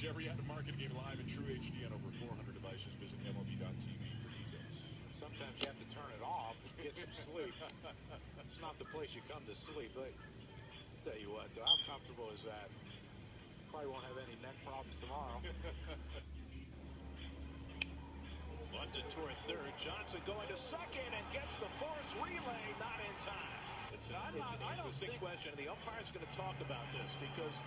Watch every out-of-market game live in True HD on over 400 devices. Visit MLB.tv for details. Sometimes you have to turn it off, get some sleep. it's not the place you come to sleep. But I'll tell you what, how comfortable is that? Probably won't have any neck problems tomorrow. Bunted toward third. Johnson going to second and gets the force relay not in time. It's, a, it's an interesting question. The umpire's going to talk about this because